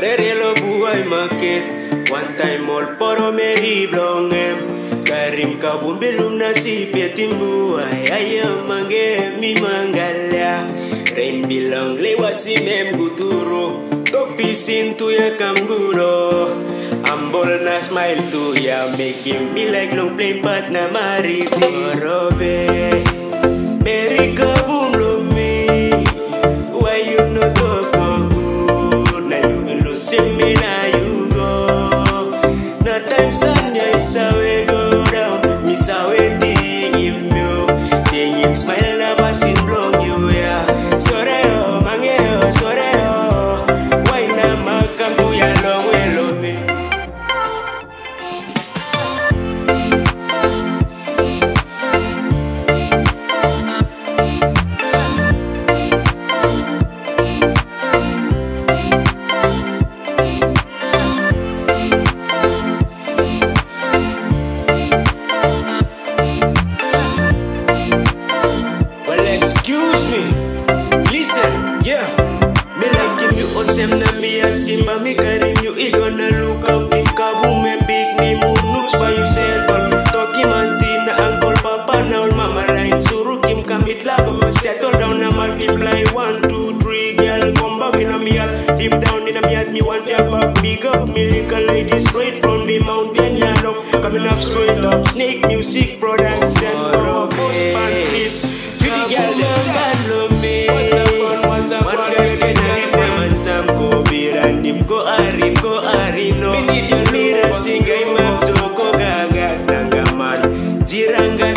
marere market One time all poro me riblongem Karim kabumbe lumna si petim buhay Ayam mange mi Rain bilang lewasi mem guturo. Tok pisin tu ya kamguro Ambol smile tu ya Making me like long plain but na mariti Robe Meri Kabwum lo me Why you no talk talk good? Now you been losing me, now you go. No time sun, yeah, it's Listen, yeah. Me like him, you on sem na me ask him, but me carry you. He gonna look out him, kaboom and big me move nooks by yourself. But talk him auntie na uncle papa now mama line. Suruk him commit lago, settle down and multiply. One, two, three, girl, come back in a me heart. Deep down in a me heart, me want your back. Big up me little lady straight from the mountain, yellow. Coming up straight up, snake music production, oh, bro. Post pan this, to the girl, ko ari ko ari no. Minidyo mira singai maptoko gagadanga mari. Jiranga